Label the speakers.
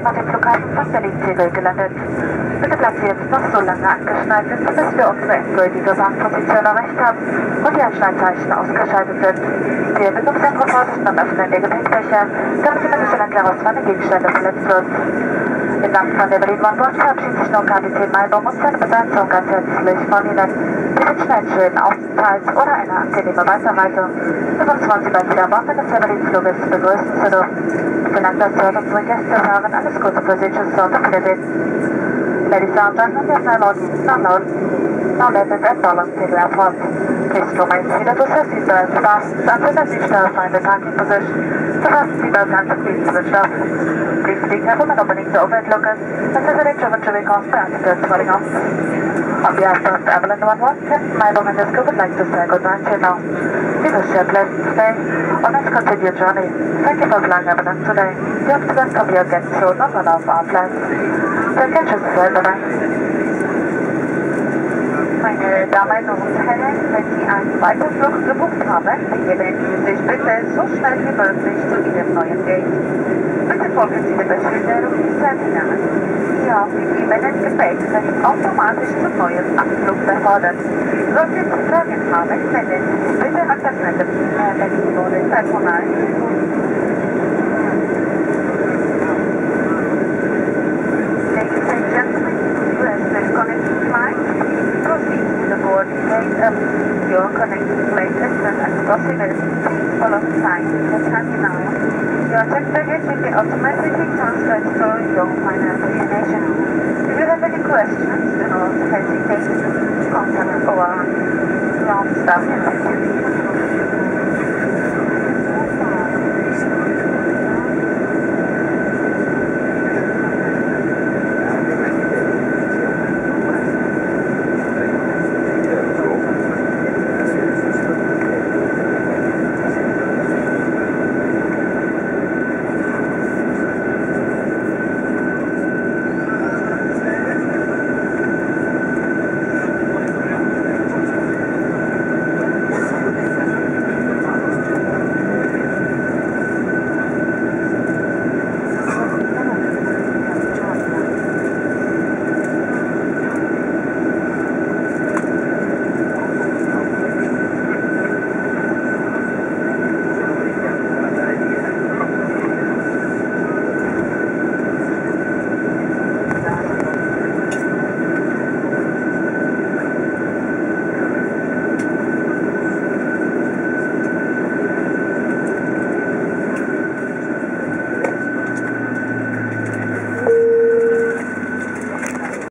Speaker 1: sind auf dem Flughafen von Berlin-Tegel gelandet. Bitte bleiben Sie jetzt noch so lange angeschnallt, bis wir unsere endgültige Warnposition erreicht haben und die Anschnallzeichen ausgeschaltet sind. Wir bitten um besondere Vorsicht beim Öffnen der Gepäckfächer, damit immer nicht an herausfallende Gegenstände verletzt wird. Namen von der Berlin One verabschiedet sich nun Kapitän Malbaum und seine Besatzung ganz herzlich von Ihnen. Wir wünschen einen schönen Aufenthalt oder eine angenehme Weiterreise. Wir freuen uns, Sie bald wieder an Bord eines der Berlin-Fluges begrüßen zu dürfen. Vielen Dank, dass Sie unsere Gäste waren. Alles Gute für Sie. Tschüss und auf Wiedersehen. Ladies and gentlemen, yes, my lord, knowledge and balancing lab one. Instrument needed for safety belts, fast and presenting shelf find the parking position. The fast seatbelt and the feet to the shelf. Please be careful when opening the overlookers and the direct of a traffic on passengers falling off. On behalf of Evelyn 11, Captain Mabel and Jessica would like to say good night to you now. Give us your pleasant stay or let's continue journey. Thank you for flying Evelyn today. The accident can be again soon on one of our plans. So catch us
Speaker 2: there, bye-bye. Und Herren, wenn Sie einen Weiterflug gebucht haben, begeben Sie sich bitte so schnell wie möglich zu Ihrem neuen Gate. Bitte folgen Sie den Beschilderung des Terminals. Die aufgegebenen Gepäck werden automatisch zum neuen Abflug befördert. Sollten Sie Fragen haben, wenden Sie sich bitte an das Personal. Please follow sign the terminal. Your checked baggage will be automatically transferred to your final destination. If you have any questions, do not hesitate to contact our ground staff.